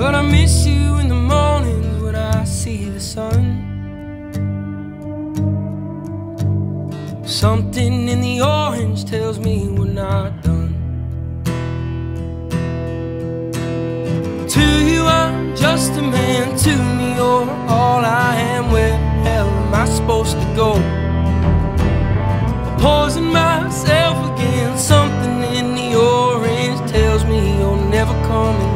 But I miss you in the mornings when I see the sun. Something in the orange tells me we're not done. To you, I'm just a man. To me, you're all I am. Where the hell am I supposed to go? Poison myself again. Something in the orange tells me you're never coming